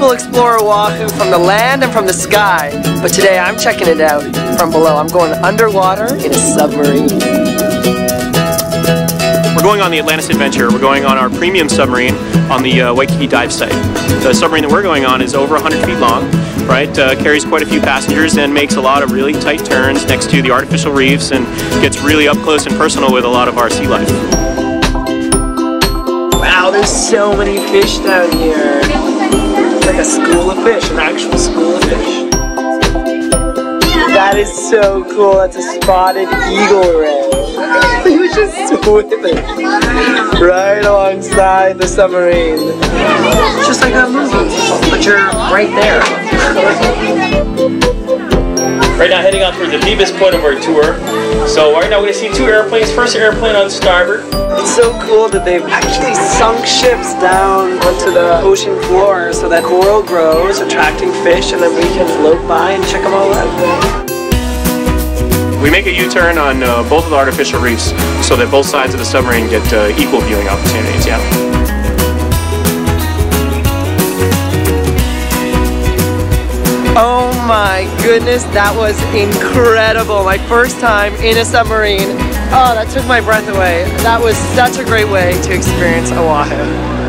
people explore Oahu from the land and from the sky, but today I'm checking it out from below. I'm going underwater in a submarine. We're going on the Atlantis Adventure. We're going on our premium submarine on the uh, Waikiki dive site. The submarine that we're going on is over 100 feet long, right? Uh, carries quite a few passengers and makes a lot of really tight turns next to the artificial reefs and gets really up close and personal with a lot of our sea life. Wow, there's so many fish down here. Like a school of fish, an actual school of fish. That is so cool. That's a spotted eagle ray. he was just swimming right alongside the submarine. It's Just like a movie, but you're right there. Right now heading on toward the deepest point of our tour. So right now we're going to see two airplanes. First airplane on starboard. It's so cool that they've actually sunk ships down onto the ocean floor so that coral grows, attracting fish, and then we can float by and check them all out. We make a U-turn on uh, both of the artificial reefs so that both sides of the submarine get uh, equal viewing opportunities, yeah. My goodness, that was incredible. My first time in a submarine. Oh, that took my breath away. That was such a great way to experience Oahu.